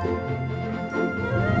Música